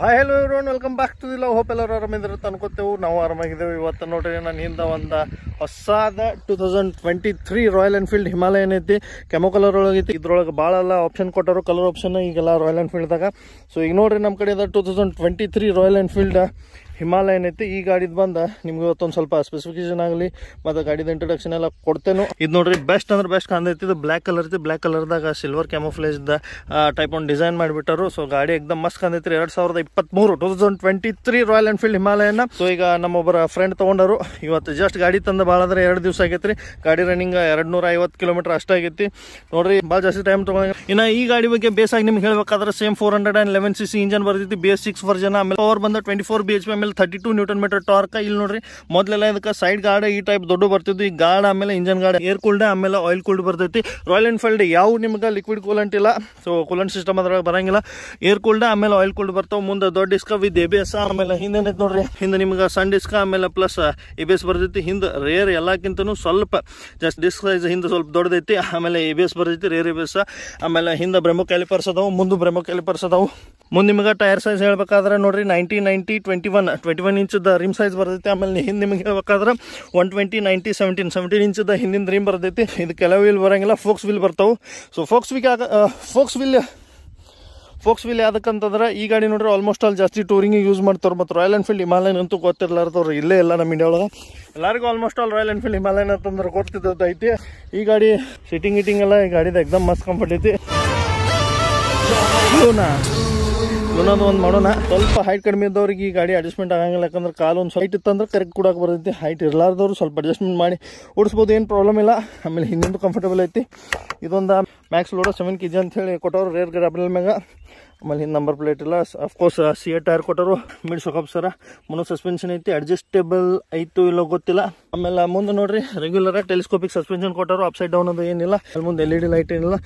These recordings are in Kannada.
Hi hello everyone welcome back to ದಿಲ್ಲ hope ಎಲ್ಲರೂ ಆರಾಮಿದ್ರೆ ಅನ್ಕೋತೇವೆ. ನಾವು ಆರಾಮಾಗಿದ್ದೇವೆ. ಇವತ್ತು ನೋಡ್ರಿ, ನಾನು ಹಿಂದೆ ಒಂದು ಹೊಸಾದ two thousand twenty three Royal Enfield Himalayan ಐತಿ. ಕೆಮೋ ಕಲರ್ ಒಳಗೈತಿ ಇದ್ರೊಳಗೆ ಭಾಳ ಎಲ್ಲ ಆಪ್ಷನ್ ಕೊಟ್ಟರು. ಕಲರ್ ಆಪ್ಷನ್ ಈಗೆಲ್ಲ ರಾಯಲ್ ಎನ್ಫೀಲ್ಡ್ದಾಗ ಸೊ ಈಗ ನೋಡ್ರಿ ನಮ್ಮ ಕಡೆ two thousand twenty three Royal Enfield Himalayan ಐತಿ. ಈ ಗಾಡಿದ್ ಬಂದ ನಿಮ್ಗೆ ಇವತ್ತೊಂದು ಸ್ವಲ್ಪ ಸ್ಪೆಸಿಫಿಕೇಶನ್ ಆಗಲಿ. ಮತ್ತು ಗಾಡಿದ ಇಂಟ್ರೊಡಕ್ಷನ್ ಎಲ್ಲ ಕೊಡ್ತೇನೆ. ಇದು ನೋಡ್ರಿ ಬೆಸ್ಟ್ ಅಂದ್ರೆ ಬೆಸ್ಟ್ ಕಾಣ್ತೈತಿ ಇದು ಬ್ಲ್ಯಾಕ್ ಕಲರ್ ಐತಿ. ಬ್ಲ್ಯಾಕ್ ಕಲರ್ದಾಗ ಸಿಲ್ವರ್ ಕ್ಯಾಮೋಫ್ಲೇಜ್ ಟೈಪ್ ಒಂದು ಡಿಸೈನ್ ಮಾಡಿಬಿಟ್ಟರು. ಸೊ ಗಾಡಿ ಎಕ್ದಮ್ ಮಸ್ತ್ ಕಾಣ್ತೈತಿ ಎರಡು ಸಾವಿರದ ಇಪ್ಪತ್ತ್ಮೂರು two thousand twenty three Royal Enfield ಹಿಮಾಲಯನ. So ಈಗ ನಮ್ಮೊಬ್ಬರ ಫ್ರೆಂಡ್ ತೊಗೊಂಡರು. ಇವತ್ತು ಜಸ್ಟ್ ಗಾಡಿ ತಂದ ಭಾಳ ಅಂದ್ರೆ ಎರಡು ದಿವಸ ಆಗೈತ್ರಿ. ಗಾಡಿ ರನ್ನಿಂಗ್ ಎರಡು ನೂರ ಐವತ್ತು ಕಿಲೋಮೀಟರ್ ಅಷ್ಟಾಗೈತಿ ನೋಡ್ರಿ, ಭಾಳ ಜಾಸ್ತಿ ಟೈಮ್ ತೊಗೊಂಡ ಇನ್ನು ಈ ಗಾಡಿ ಬಗ್ಗೆ ಬೇಸಾಗಿ ನಿಮ್ಗೆ ಹೇಳಬೇಕಾದ್ರೆ same four hundred and eleven C C engine ಬರ್ತೈತಿ. ಬಿ ಎಸ್ ಸಿಕ್ಸ್ ವರ್ಜನ್ ಆಮೇಲೆ ಪವರ್ ಬಂದ twenty four B H P ಆಮೇಲೆ thirty two newton metre torque ಇಲ್ಲಿ ನೋಡ್ರಿ. ಮೊದಲೆಲ್ಲ ಇದಕ್ಕೆ ಸೈಡ್ ಗಾರ್ಡ್ ಈ ಟೈಪ್ ದೊಡ್ಡ ಬರ್ತಿದ್ದು ಈ ಗಾರ್ಡ್ ಆಮೇಲೆ ಇಂಜನ್ ಗಾರ್ಡ್ ಏರ್ ಕೂಲ್ಡ್ ಆಮೇಲೆ ಆಯಿಲ್ ಕೂಲ್ಡ್ ಬರ್ತೈತಿ. ರಾಯಲ್ ಎನ್ಫೀಲ್ಡ್ ಯಾವ ನಿಮ್ಗೆ ಲಿಕ್ವಿಡ್ ಕೂಲೆಂಟ್ ಇಲ್ಲ ಸೊ ಕೂಲೆಂಟ್ ಸಿಸ್ಟಮ್ ಅದ್ರಾಗ ಬರಂಗಿಲ್ಲ. ಏರ್ ಕೂಲ್ಡ್ ಆಮೇಲೆ ಆಯಿಲ್ ಕೂಲ್ಡ್ ಬರ್ತಾವ. ಮುಂದೆ ದೊಡ್ಡ disc with A B S ಆಮೇಲೆ ಹಿಂದೆ ನೋಡ್ರಿ. ಹಿಂದೆ ನಿಮ್ಗೆ ಸಣ್ಣ ಡಿಸ್ಕ ಆಮೇಲೆ ಪ್ಲಸ್ ಎ ಬಿ ಎಸ್ ಬರ್ತೈತಿ. ಹಿಂದೆ ರೇರ್ ಎಲ್ಲಕ್ಕಿಂತನೂ ಸ್ವಲ್ಪ ಜಸ್ಟ್ ಡಿಸ್ಕ್ ಸೈಜ್ ಹಿಂದೆ ಸ್ವಲ್ಪ ದೊಡ್ಡದೈತಿ. ಆಮೇಲೆ ಎ ಬಿ ಎಸ್ ಬರ್ತೈತಿ ರೇರ್ ಎ ಬಿ ಎಸ್ ಆಮೇಲೆ ಹಿಂದೆ ಬ್ರಹ್ಮ ಕ್ಯಾಲಿಪರ್ಸ್ ಅದಾವು, ಮುಂದೆ ಬ್ರಹ್ಮ ಕ್ಯಾಲಿಪರ್ಸ್ ಅದಾವು. ಮುಂದೆ ನಿಮಗೆ ಟೈರ್ ಸೈಜ್ ಹೇಳ್ಬೇಕಾದ್ರೆ ನೋಡಿರಿ ninety ninety twenty one twenty one ಇಂಚದ rim size ಬರ್ತೈತಿ. ಆಮೇಲೆ ಹಿಂದೆ ನಿಮಗೆ ಹೇಳ್ಬೇಕಾದ್ರೆ one twenty ninety seventeen seventeen ಇಂಚದ ಹಿಂದಿನ ರಿಮ್ ಬರ್ತೈತಿ. ಇದು ಕೆಲವು ವೀಲ್ ಬರೋಂಗಿಲ್ಲ ಫೋಕ್ಸ್ ವೀಲ್ ಬರ್ತಾವೆ. So spokes wheel spokes wheel spokes wheel ಯಾವ್ದಕ್ಕಂತಂದ್ರೆ ಈ ಗಾಡಿ ನೋಡ್ರಿ ಆಲ್ಮೋಸ್ಟ್ ಆಲ್ ಜಾಸ್ತಿ ಟೂರಿಂಗ್ ಯೂಸ್ ಮಾಡ್ತಾರೆ ಮತ್ತು ರಾಯಲ್ ಎನ್ಫೀಲ್ಡ್ ಹಿಮಾಲಯನ್ ಅಂತೂ ಗೊತ್ತಿರ್ಲಾರ್ದವ್ರು ಇಲ್ಲೇ ಇಲ್ಲ ನಮ್ಮ ಇಂಡಿಯಾ ಒಳಗೆ. ಎಲ್ಲರಿಗೂ almost all Royal Enfield Himalayan ಅಂತಂದ್ರೆ ಗೊತ್ತಿದ್ದದ್ದು ಐತಿ. ಈ ಗಾಡಿ ಸಿಟಿಂಗ್ ಗಿಟಿಂಗ್ ಎಲ್ಲ ಈ ಗಾಡಿದ ಎಕ್ಸಾಮ್ ಮಸ್ತ್ ಕಂಫರ್ಟ್ ಐತಿ. ಲೂನಾ ಲೂನಾದು ಒಂದು ಮಾಡೋಣ. ಸ್ವಲ್ಪ ಹೈಟ್ ಕಡಿಮೆ ಇದ್ದವ್ರಿಗೆ ಈ ಗಾಡಿ ಅಡ್ಜಸ್ಟ್ಮೆಂಟ್ ಆಗಂಗಿಲ್ಲ. ಯಾಕಂದ್ರೆ ಕಾಲು ಒಂದು ಹೈಟ್ ಇತ್ತಂದ್ರೆ ಕರೆಕ್ಟ್ ಕೂಡ ಬರ್ತೈತಿ. ಹೈಟ್ ಇರಲಾರ್ದವ್ರು ಸ್ವಲ್ಪ ಅಡ್ಜಸ್ಟ್ಮೆಂಟ್ ಮಾಡಿ ಓಡಿಸ್ಬೋದು, ಏನು ಪ್ರಾಬ್ಲಮ್ ಇಲ್ಲ. ಆಮೇಲೆ ಹಿಂದಿಂದು ಕಂಫರ್ಟಬಲ್ ಐತಿ. ಇದೊಂದು max load seven K G ಅಂತ ಹೇಳಿ ಕೊಟ್ಟವ್ರು ರೇರ್ ಗ್ರಾಬಲ್ ಮ್ಯಾಗ ಆಮೇಲೆ ಹಿಂದೆ ನಂಬರ್ ಪ್ಲೇಟ್ ಇಲ್ಲ ಅಫ್ಕೋರ್ಸ್ ಸಿ ಎ ಟೈರ್ ಕೊಟ್ಟರು ಮಿಡ್ ಸರ ಸಸ್ಪೆನ್ಷನ್ ಐತಿ ಅಡ್ಜಸ್ಟೇಬಲ್ ಐತು ಇಲ್ಲೋ ಗೊತ್ತಿಲ್ಲ. ಆಮೇಲೆ ಮುಂದೆ ನೋಡ್ರಿ ರೆಗ್ಯುಲರ್ ಟೆಲಿಸ್ಕೋಪಿಕ್ ಸಸ್ಪೆನ್ಷನ್ ಕೊಟ್ಟರು ಅಪ್ ಸೈಡ್ ಡೌನ್ ಅದು ಏನಿಲ್ಲ. ಅಲ್ಲಿ ಮುಂದೆ ಎಲ್ ಇ ಡಿ ಲೈಟ್ ಏನಿಲ್ಲ.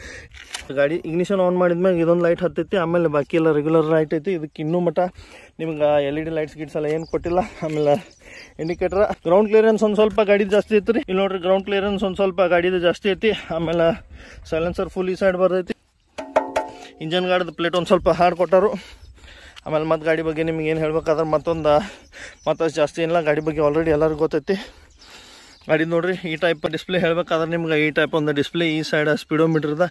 ಗಾಡಿ ಇಗ್ನಿಷನ್ ಆನ್ ಮಾಡಿದ್ಮೇಲೆ ಇದೊಂದು ಲೈಟ್ ಹತ್ತೈತಿ, ಆಮೇಲೆ ಬಾಕಿ ಎಲ್ಲ ರೆಗ್ಯುಲರ್ ಲೈಟ್ ಐತಿ. ಇದಕ್ಕೆ ಇನ್ನೂ ಮಟ್ಟ ನಿಮ್ಗೆ ಎಲ್ ಇ ಡಿ ಲೈಟ್ಸ್ ಗಿಟ್ಸ್ ಎಲ್ಲ ಏನು ಕೊಟ್ಟಿಲ್ಲ. ಆಮೇಲೆ ಇಂಡಿಕೇಟರ್ ಗ್ರೌಂಡ್ ಕ್ಲಿಯರೆನ್ಸ್ ಒಂದು ಸ್ವಲ್ಪ ಗಾಡಿ ಜಾಸ್ತಿ ಐತಿ ರೀ ಇಲ್ಲಿ ನೋಡ್ರಿ ಗ್ರೌಂಡ್ ಕ್ಲಿಯರೆನ್ಸ್ ಒಂದು ಸ್ವಲ್ಪ ಗಾಡಿದು ಜಾಸ್ತಿ ಐತಿ. ಆಮೇಲೆ ಸೈಲೆನ್ಸರ್ ಫುಲ್ ಈ ಸೈಡ್ ಬರ್ತೈತಿ. ಇಂಜನ್ ಗಾಡಿದ ಪ್ಲೇಟ್ ಒಂದು ಸ್ವಲ್ಪ ಹಾಡು ಕೊಟ್ಟರು. ಆಮೇಲೆ ಮತ್ತು ಗಾಡಿ ಬಗ್ಗೆ ನಿಮ್ಗೆ ಏನು ಹೇಳ್ಬೇಕಾದ್ರೆ ಮತ್ತೊಂದು, ಮತ್ತಷ್ಟು ಜಾಸ್ತಿ ಏನಿಲ್ಲ ಗಾಡಿ ಬಗ್ಗೆ ಆಲ್ರೆಡಿ ಎಲ್ಲರಿಗೂ ಗೊತ್ತೈತಿ. ಗಾಡಿ ನೋಡ್ರಿ, ಈ ಟೈಪ್ ಡಿಸ್ಪ್ಲೇ ಹೇಳ್ಬೇಕಾದ್ರೆ ನಿಮ್ಗೆ ಈ ಟೈಪ್ ಒಂದು ಡಿಸ್ಪ್ಲೇ ಈ ಸೈಡ್ ಸ್ಪೀಡೋಮೀಟರ್ದ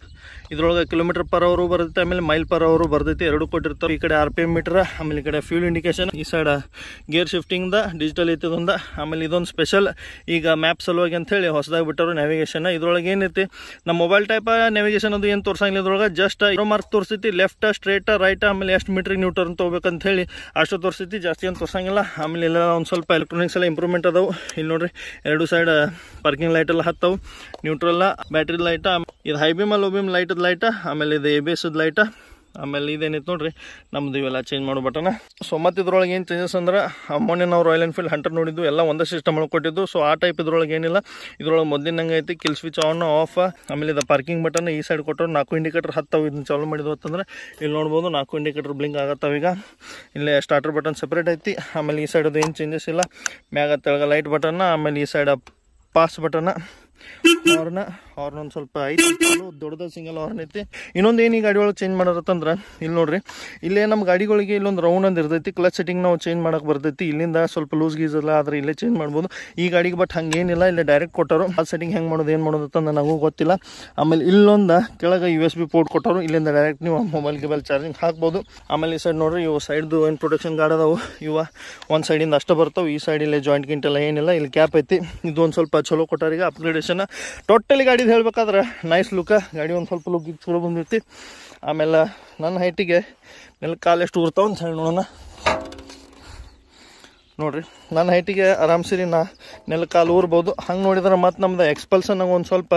ಇದ್ರೊಳಗೆ ಕಿಲೋಮೀಟರ್ ಪರ್ ಅವರು ಬರುತ್ತೆ, ಆಮೇಲೆ ಮೈಲ್ ಪರ್ ಅವರು ಬರ್ತೈತಿ, ಎರಡು ಕೊಟ್ಟಿರ್ತಾರೆ ಈ ಕಡೆ ಆರ್ ಪಿ ಎಂ ಮೀಟರ್ ಆಮೇಲೆ ಈ ಕಡೆ ಫ್ಯೂಲ್ ಇಂಡಿಕೇಶನ್ ಈ ಸೈಡ್ ಗೇರ್ ಶಿಫ್ಟಿಂಗ್ದ ಡಿಜಿಟಲ್ ಐತದೊಂದ ಆಮೇಲೆ ಇದೊಂದು ಸ್ಪೆಷಲ್ ಈಗ ಮ್ಯಾಪ್ ಸಲುವಾಗಿ ಅಂತ ಹೇಳಿ ಹೊಸದಾಗಿ ಬಿಟ್ಟರು ನ್ಯಾವಿಗೇಷನ್ ಇದ್ರೊಳಗೆ ಏನೈತಿ ನಮ್ಮ ಮೊಬೈಲ್ ಟೈಪ್ ನ್ಯಾವಿಗೇಷನ್ ಅದು ಏನು ತೋರಿಸಂಗಿಲ್ಲ, ಇದ್ರೊಳಗೆ ಜಸ್ಟ್ ಇರೋ ಮಾರ್ಕ್ ತೋರಿಸ್ತೈತಿ ಲೆಫ್ಟ್ ಸ್ಟ್ರೇಟ್ ರೈಟ್ ಆಮೇಲೆ ಎಷ್ಟು ಮೀಟ್ರಿಗೆ ನ್ಯೂಟರ್ ತೊಗೋಬೇಕಂತ ಹೇಳಿ ಅಷ್ಟು ತೋರಿಸ್ತೈತಿ ಜಾಸ್ತಿ ಏನು ತೋರ್ಸಂಗಿಲ್ಲ. ಆಮೇಲೆ ಎಲ್ಲ ಒಂದು ಸ್ವಲ್ಪ ಎಲೆಕ್ಟ್ರಾನಿಕ್ಸ್ ಎಲ್ಲ ಇಂಪ್ರೂವ್ಮೆಂಟ್ ಅದಾವೆ. ಇಲ್ಲಿ ನೋಡ್ರಿ, ಎರಡು ಸೈಡ್ ಪಾರ್ಕಿಂಗ್ ಲೈಟ್ ಎಲ್ಲ ಹತ್ತವು. ನ್ಯೂಟ್ರಲ್ ಬ್ಯಾಟ್ರಿ ಲೈಟ್ ಇದು high beam low light light ಆಮೇಲೆ ಇದು ಎ ಬಿ ಎಸ್ ಲೈಟ ಆಮೇಲೆ ಇದೇನಿತ್ತು ನೋಡ್ರಿ, ನಮ್ದು ಇವೆಲ್ಲ ಚೇಂಜ್ ಮಾಡೋ ಬಟನ. ಸೊ ಮತ್ತೆ ಇದ್ರೊಳಗೆ ಏನು ಚೇಂಜಸ್ ಅಂದ್ರೆ ಮೊನ್ನೆ ನಾವು ರಾಯಲ್ ಎನ್ಫೀಲ್ಡ್ ಹಂಟರ್ ನೋಡಿದ್ದು, ಎಲ್ಲ ಒಂದೇ ಸಿಸ್ಟಮ್ ಒಳಗೆ ಕೊಟ್ಟಿದ್ದು. ಸೊ ಆ ಟೈಪ್ ಇದ್ರೊಳಗೆ ಏನಿಲ್ಲ. ಇದ್ರೊಳಗೆ ಮೊದಲಿನಂಗೆ ಐತಿ ಕಿಲ್ ಸ್ವಿಚ್ ಆನ್ ಆಫ್ ಆಮೇಲೆ ಇದು ಪಾರ್ಕಿಂಗ್ ಬಟನ್ ಈ ಸೈಡ್ ಕೊಟ್ಟರು. ನಾಲ್ಕು ಇಂಡಿಕೇಟರ್ ಹತ್ತವು ಇದನ್ನ ಚಾಲು ಮಾಡಿದ್ವು ಅಂತಂದ್ರೆ, ಇಲ್ಲಿ ನೋಡ್ಬೋದು ನಾಲ್ಕು ಇಂಡಿಕೇಟರ್ ಬ್ಲಿಂಕ್ ಆಗತ್ತವ ಈಗ. ಇಲ್ಲೇ ಸ್ಟಾರ್ಟರ್ ಬಟನ್ ಸಪ್ರೇಟ್ ಐತಿ. ಆಮೇಲೆ ಈ ಸೈಡದು ಏನು ಚೇಂಜಸ್ ಇಲ್ಲ. ಮ್ಯಾಗ ತೆಳಗ ಲೈಟ್ ಬಟನ್ನ ಆಮೇಲೆ ಈ ಸೈಡ್ ಪಾಸ್ ಬಟನ್ನ ಹಾರ್ನ ಹಾರ್ನ್ ಒಂದು ಸ್ವಲ್ಪ ಐತಿ ದೊಡ್ಡದ ಸಿಂಗಲ್ ಹಾರ್ನ್ ಐತಿ ಇನ್ನೊಂದು ಏನು ಈ ಗಾಡಿ ಒಳಗೆ ಚೇಂಜ್ ಮಾಡೋರತ್ತಂದ್ರೆ ಇಲ್ಲಿ ನೋಡ್ರಿ, ಇಲ್ಲೇ ನಮ್ಮ ಗಾಡಿಗಳಿಗೆ ಇಲ್ಲೊಂದು ರೌಂಡ್ ಅಂತ ಇರ್ತೈತಿ ಕ್ಲಚ್ ಸೆಟ್ಟಿಂಗ್ ನಾವು ಚೇಂಜ್ ಮಾಡಕ್ಕೆ ಬರ್ತೈತಿ, ಇಲ್ಲಿಂದ ಸ್ವಲ್ಪ ಲೂಸ್ ಗೀಸ್ ಎಲ್ಲ ಆದ್ರೆ ಇಲ್ಲೇ ಚೇಂಜ್ ಮಾಡ್ಬೋದು. ಈ ಗಾಡಿಗೆ ಬಟ್ ಹಂಗೇನಿಲ್ಲ, ಇಲ್ಲೇ ಡೈರೆಕ್ಟ್ ಕೊಟ್ಟರು. ಆ ಸೆಟ್ಟಿಂಗ್ ಹೆಂಗೆ ಮಾಡೋದು, ಏನು ಮಾಡೋದು ಅಂತ ನನಗೂ ಗೊತ್ತಿಲ್ಲ. ಆಮೇಲೆ ಇಲ್ಲೊಂದು ಕೆಳಗೆ ಯು ಎಸ್ ಬಿ ಪೋರ್ಟ್ ಕೊಟ್ಟರು, ಇಲ್ಲಿಂದ ಡೈರೆಕ್ಟ್ ನೀವು ಮೊಬೈಲ್ ಗಿಬೈಲ್ ಚಾರ್ಜಿಂಗ್ ಹಾಕ್ಬೋದು. ಆಮೇಲೆ ಈ ಸೈಡ್ ನೋಡ್ರಿ, ಇವು ಸೈಡ್ದು ಏನು ಪ್ರೊಟೆಕ್ಷನ್ ಗಾರ್ಡ್ ಅದಾವು, ಇವ ಒಂದು ಸೈಡಿಂದ ಅಷ್ಟು ಬರ್ತಾವೆ, ಈ ಸೈಡ್ ಇಲ್ಲೇ ಜಾಯಿಂಟ್ ಗಿಂಟ್ ಎಲ್ಲ ಏನಿಲ್ಲ, ಇಲ್ಲಿ ಕ್ಯಾಪ್ ಐತಿ. ಇದು ಒಂದು ಸ್ವಲ್ಪ ಚಲೋ ಕೊಟ್ಟಾರೀಗ ಅಪ್ಗ್ರೇಡೇಷನ್ ಟೋಟಲಿ ಗಾಡಿದು ಹೇಳ್ಬೇಕಾದ್ರೆ ನೈಸ್ ಲುಕ್ ಗಾಡಿ ಒಂದು ಸ್ವಲ್ಪ ಲುಕ್ ಚಲೋ ಬಂದಿರ್ತಿ. ಆಮೇಲೆ ನನ್ನ ಹೈಟಿಗೆ ನೆಲ ಕಾಲು ಎಷ್ಟು ಊರ್ತಾವ ಅಂತ ಹೇಳಿ ನೋಡೋಣ. ನೋಡ್ರಿ, ನನ್ನ ಹೈಟಿಗೆ ಆರಾಮ್ಸಿರಿ ನಾ ನೆಲ ಕಾಲು ಊರ್ಬೋದು ಹಂಗೆ ನೋಡಿದ್ರೆ ಮತ್ತು ನಮ್ದು ಎಕ್ಸ್ಪಲ್ಸನ್ ಒಂದು ಸ್ವಲ್ಪ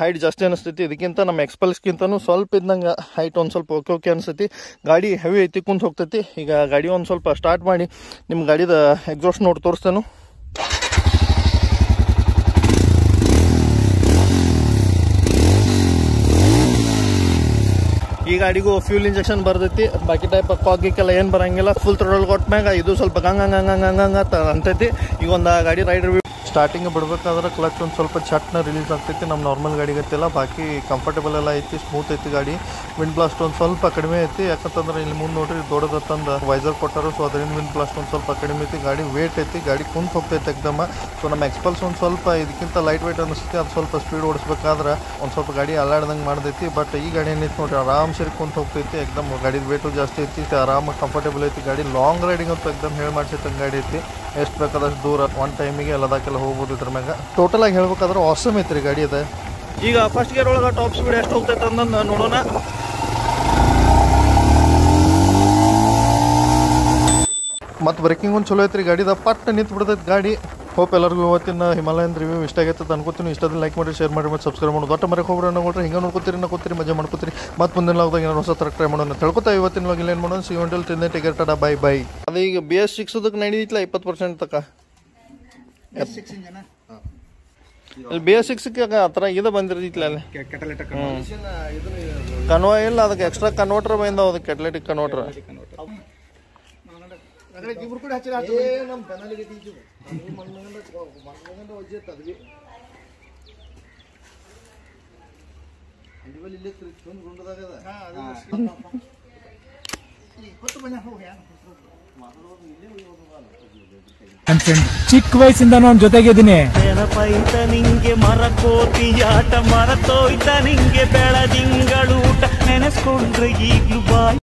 ಹೈಟ್ ಜಾಸ್ತಿ ಅನಿಸ್ತೈತಿ. ಇದಕ್ಕಿಂತ ನಮ್ಮ ಎಕ್ಸ್ಪಲ್ಸ್ಗಿಂತನೂ ಸ್ವಲ್ಪ ಇದ್ದಂಗೆ ಹೈಟ್ ಒಂದು ಸ್ವಲ್ಪ ಓಕೆ ಓಕೆ ಅನಿಸ್ತೈತಿ. ಗಾಡಿ ಹೆವಿ ಐತಿ ಕುಂತ ಹೋಗ್ತೈತಿ. ಈಗ ಗಾಡಿ ಒಂದು ಸ್ವಲ್ಪ ಸ್ಟಾರ್ಟ್ ಮಾಡಿ ನಿಮ್ಮ ಗಾಡಿದ ಎಕ್ಸಾಸ್ಟ್ ನೋಡಿ ತೋರಿಸ್ತೇನೆ. ಈ ಗಾಡಿಗೂ ಫ್ಯೂಲ್ ಇಂಜೆಕ್ಷನ್ ಬರ್ತೈತಿ. ಬಾಕಿ ಟೈಪ್ ಕಾಗಿಕ್ಕೆಲ್ಲ ಏನು ಬರಂಗಿಲ್ಲ. ಫುಲ್ ತೊಡಲ್ ಕೊಟ್ಟ ಮ್ಯಾಗ ಇದು ಸ್ವಲ್ಪ ಗಂಗ ಗಂಗ ಗಂಗ ಅಂತ ಅಂತೈತಿ. ಈಗ ಒಂದು ಗಾಡಿ ರೈಡರ್ ಸ್ಟಾರ್ಟಿಂಗ್ ಬಿಡ್ಬೇಕಾದ್ರೆ ಕ್ಲಚ್ ಒಂದು ಸ್ವಲ್ಪ ಚಟ್ನ ರಿಲೀಸ್ ಆಗ್ತೈತಿ. ನಮ್ಮ ನಾರ್ಮಲ್ ಗಾಡಿ ಗೊತ್ತಿಲ್ಲ ಬಾಕಿ ಕಂಫರ್ಟೇಬಲ್ ಎಲ್ಲ ಐತಿ ಸ್ಮೂತ್ ಐತಿ ಗಾಡಿ. ವಿಂಡ್ ಬ್ಲಾಸ್ಟ್ ಒಂದು ಸ್ವಲ್ಪ ಕಡಿಮೆ ಐತಿ. ಯಾಕಂತಂದ್ರೆ ಇಲ್ಲಿ ಮುಂದೆ ನೋಡ್ರಿ ದೊಡ್ಡದತ್ತಂದು ವೈಸರ್ ಕೊಟ್ಟರು. ಸೊ ಅದರಿಂದ ವಿಂಡ್ ಬ್ಲಾಸ್ಟ್ ಒಂದು ಸ್ವಲ್ಪ ಕಡಿಮೆ ಐತಿ. ಗಾಡಿ ವೇಟ್ ಐತಿ. ಗಾಡಿ ಕುಂತ್ ಹೋಗ್ತೈತೆ ಎಕ್ದಮ್ಮ ಸೊ ನಮ್ಮ ಎಕ್ಸ್ಪಲ್ಸ್ ಒಂದು ಸ್ವಲ್ಪ ಇದಕ್ಕಿಂತ ಲೈಟ್ ವೇಟ್ ಅನಿಸುತ್ತೆ ಅದು ಸ್ವಲ್ಪ ಸ್ಪೀಡ್ ಓಡಿಸ್ಬೇಕಾದ್ರೆ ಒಂದು ಸ್ವಲ್ಪ ಗಾಡಿ ಅಲ್ಲಾಡ್ದಂಗೆ ಮಾಡ್ದೈತಿ. ಬಟ್ ಈ ಗಾಡಿ ಏನೈತಿ ನೋಡ್ರಿ, ಆರಾಮ್ ಸರಿ ಕುಂತ್ ಹೋಗ್ತೈತಿ ಎಕ್ದಮ್ ಗಾಡಿ ವೇಟು ಜಾಸ್ತಿ ಐತಿ, ಆರಾಮಾಗಿ ಕಂಫರ್ಟೇಬಲ್ ಐತಿ. ಗಾಡಿ ಲಾಂಗ್ ರೈಡಿಂಗ್ ಅಂತೂ ಎಕ್ದಮ್ ಹೇಳಿ ಮಾಡ್ಸೈತಂಗೆ ಗಾಡಿ ಐತಿ. ಎಷ್ಟು ಬೇಕಾದಷ್ಟು ದೂರ ಒನ್ ಟೈಮಿಗೆ ಲದಾಖೆಲ್ಲ ಹೋಗ್ಬೋದು ಇದ್ರ ಮ್ಯಾಗ. ಟೋಟಲ್ ಆಗಿ ಹೇಳ್ಬೇಕಾದ್ರೆ ಆಸಮ್ ಐತ್ರಿ ಗಾಡಿ ಅದ. ಈಗ ಫಸ್ಟ್ ಗೇರ್ ಒಳಗೆ ಟಾಪ್ ಸ್ಪೀಡ್ ಎಷ್ಟು ಹೋಗ್ತೈತೆ ಅಂದ್ ನೋಡೋಣ. ಮತ್ತು ಬ್ರೇಕಿಂಗ್ ಒಂದು ಚಲೋ ಐತ್ರಿ ಗಾಡಿದ ಪಟ್ ನಿಂತು ಬಿಡ್ತೈತೆ ಗಾಡಿ. ಹೋಪ್ ಎಲ್ಲರಿಗೂ ಇವತ್ತಿನ ಹಿಮಾಲಯನ್ ರಿವ್ಯೂ ಇಷ್ಟ ಆಗೈತೆ ಅನ್ಕೋತೀನಿ. ಇಷ್ಟದಲ್ಲಿ ಲೈಕ್ ಮಾಡಿ ಶೇರ್ ಮಾಡಿ ಮತ್ತು ಸಬ್ಸ್ಕ್ರೈಬ್ ಮಾಡೋದು ದೊಡ್ಡ ಮರಕ್ಕೆ ಹೋಗ್ರೆ. ನೋಡ್ರಿ ಹಿಂಗೆ ನೋಡ್ಕೊತೀರಿ ನೋಡ್ಕೊತೀರಿ ಮಜಾ ಮಾಡ್ಕೊತೀರಿ. ಮತ್ತು ಮುಂದಿನ ಲಾಗ್ದಾಗ ಏನಾರು ಹೊಸ ಥರ ಟ್ರೈ ಮಾಡೋಣ ತಿಳ್ಕೊತಾ ಇವತ್ತಿನ ಲಾಗ್ ಏನು ಮಾಡೋಣ? ಸಿ ಒಂಟಲ್ ತಿಂದೆ ಟಿಕೆಟ್ ಅಡ ಬೈ ಬೈ ಅದು ಈಗ ಬಿ ಎಸ್ ಸಿಕ್ಸ್ ಅದಕ್ಕೆ ನಡೀತಿಲ್ಲ ಇಪ್ಪತ್ತು ಪರ್ಸೆಂಟ್ ತಕ. ಇಲ್ಲಿ ಬಿ ಎಸ್ ಸಿಕ್ಸ್ಗೆ ಆ ಥರ ಇದು ಬಂದಿರ್ತಿತ್ತಲ್ಲ ಅಲ್ಲಿ? ಕನ್ವಾ ಇಲ್ಲ ಅದಕ್ಕೆ ಎಕ್ಸ್ಟ್ರಾ ಕನ್ವರ್ಟರ್ ಬಂದವು ಅದಕ್ಕೆ ಕೆಟ್ಲೆಟಿಕ್ ಕನ್ವರ್ಟರ್ ನನ್ ಫ್ರೆಂಡ್ ಚಿಕ್ಕ ವಯಸ್ಸಿಂದ ನಾನು ಜೊತೆಗಿದ್ದೀನಿ ನೆನಪೈತ ನಿಂಗೆ ಮರಕೋತಿಯಾಟ ಮರತೋಯ್ತ ನಿಂಗೆ ಬೆಳದಿಂಗಳೂಟ ನೆನೆಸ್ಕೊಂಡ್ರೆ ಈಗ್ಲೂ ಬಾಯ್